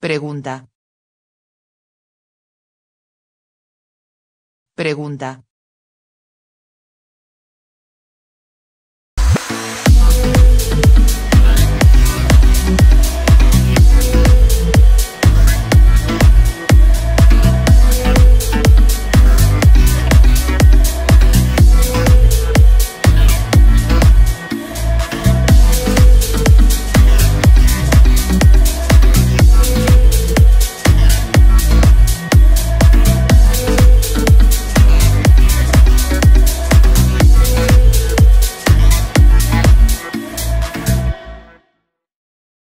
Pregunta. Pregunta.